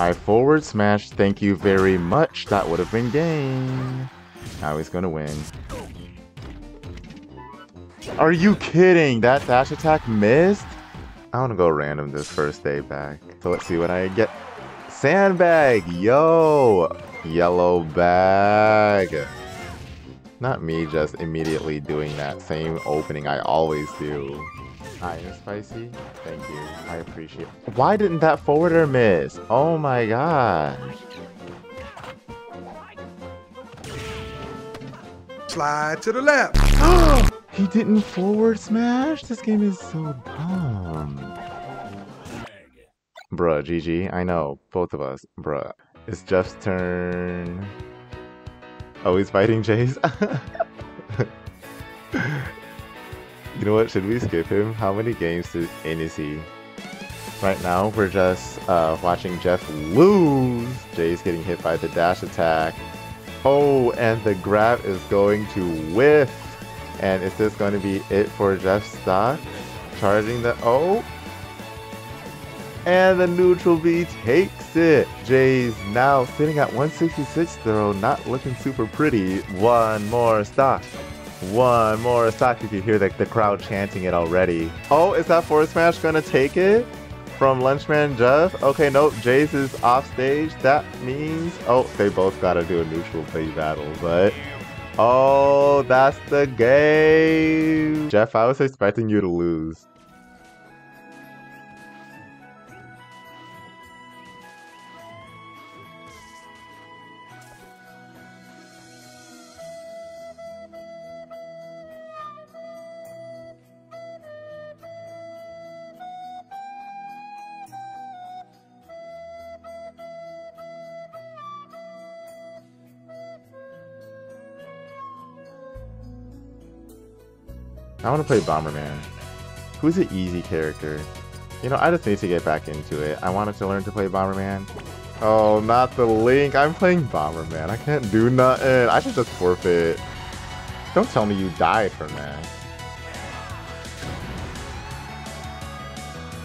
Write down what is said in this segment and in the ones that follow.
I forward smash. Thank you very much. That would have been game. Now he's gonna win. Are you kidding? That dash attack missed? I want to go random this first day back. So let's see what I get. Sandbag! Yo! Yellow bag. Not me just immediately doing that same opening I always do. Iron Spicy? Thank you. I appreciate it. Why didn't that forwarder miss? Oh my god. Slide to the left. he didn't forward smash? This game is so dumb. Bruh, GG. I know. Both of us. Bruh. It's Jeff's turn. Oh, he's fighting Jaze? you know what? Should we skip him? How many games in is he? Right now, we're just uh, watching Jeff lose. Jay's getting hit by the dash attack. Oh, and the grab is going to whiff. And is this going to be it for Jeff's stock? Charging the... Oh! And the neutral B takes it. Jay's now sitting at 166 throw, not looking super pretty. One more stock. One more stock. You can hear the, the crowd chanting it already. Oh, is that forward smash gonna take it? From Lunchman Jeff? Okay, nope, Jaze is off stage. That means... Oh, they both gotta do a neutral play battle, but... Oh, that's the game! Jeff, I was expecting you to lose. I want to play Bomberman. Who's an easy character? You know, I just need to get back into it. I wanted to learn to play Bomberman. Oh, not the Link. I'm playing Bomberman. I can't do nothing. I should just forfeit. Don't tell me you died from that.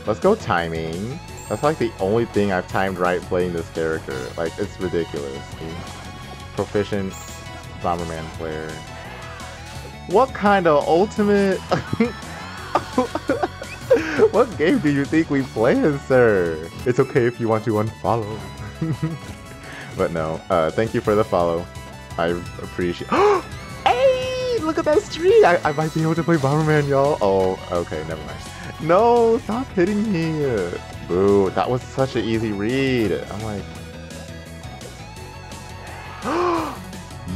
Let's go timing. That's like the only thing I've timed right playing this character. Like, it's ridiculous. Proficient Bomberman player. What kind of ultimate... what game do you think we playing, sir? It's okay if you want to unfollow. but no, uh, thank you for the follow. I appreciate... hey! Look at that streak! I, I might be able to play Bomberman, y'all. Oh, okay, never mind. No, stop hitting me! Boo, that was such an easy read. I'm like...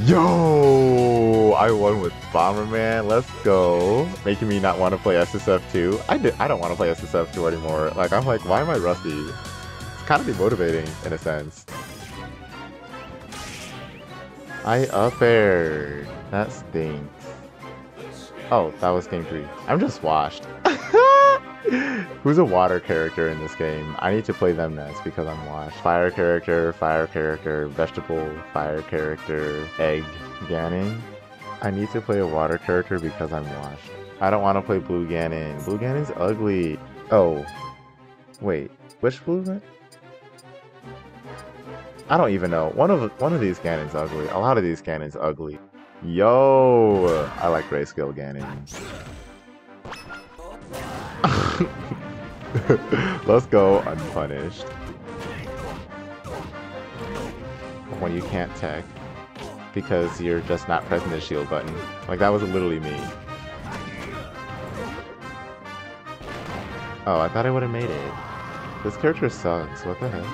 Yo! I won with Bomberman. Let's go. Making me not want to play SSF2. I, did, I don't want to play SSF2 anymore. Like, I'm like, why am I rusty? It's kind of demotivating, in a sense. I up aired. That stinks. Oh, that was game three. I'm just washed. Who's a water character in this game? I need to play them next because I'm washed. Fire character, fire character, vegetable, fire character, egg, Ganon. I need to play a water character because I'm washed. I don't want to play Blue Ganon. Blue Ganon's ugly. Oh. Wait. Which Blue Ganon? I don't even know. One of one of these Ganon's ugly. A lot of these Ganon's ugly. Yo! I like Grayscale Ganon. Let's go unpunished. When you can't tech because you're just not pressing the shield button. Like that was literally me. Oh, I thought I would have made it. This character sucks, what the heck?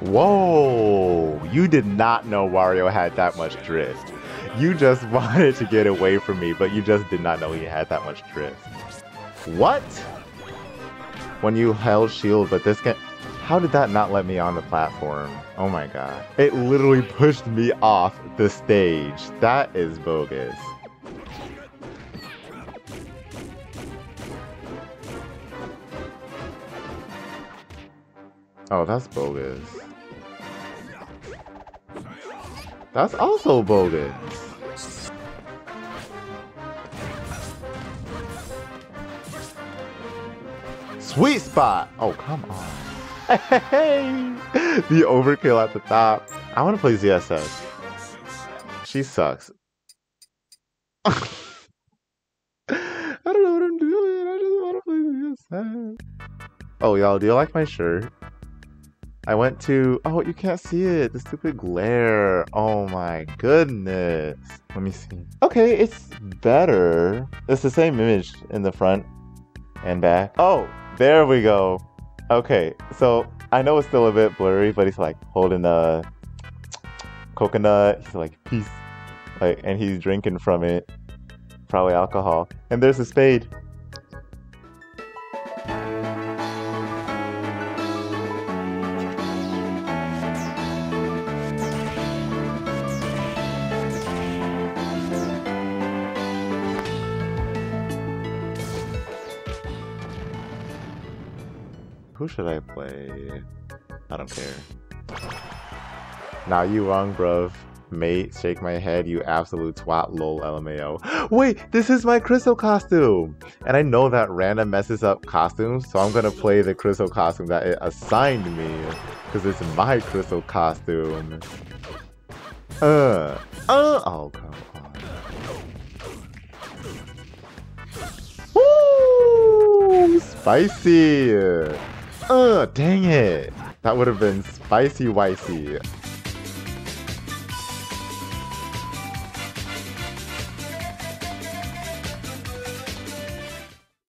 Whoa! You did not know Wario had that much drift. You just wanted to get away from me, but you just did not know he had that much drift. What? When you held shield, but this guy... How did that not let me on the platform? Oh my god. It literally pushed me off the stage. That is bogus. Oh, that's bogus. That's also bogus. Sweet spot! Oh, come on. Hey! Hey! The overkill at the top. I want to play ZSS. She sucks. I don't know what I'm doing. I just want to play ZSS. Oh, y'all, do you like my shirt? I went to. Oh, you can't see it. The stupid glare. Oh my goodness. Let me see. Okay, it's better. It's the same image in the front and back. Oh, there we go. Okay, so I know it's still a bit blurry, but he's like holding a coconut. He's like, peace. Like, and he's drinking from it. Probably alcohol. And there's a spade. Who should I play? I don't care. Nah, you wrong, bruv. Mate, shake my head, you absolute twat, lol, LMAO. Wait, this is my Crystal costume! And I know that random messes up costumes, so I'm gonna play the Crystal costume that it assigned me. Because it's my Crystal costume. Uh, uh, oh, come on. Woo! Spicy! Uh, dang it! That would have been spicy wicey.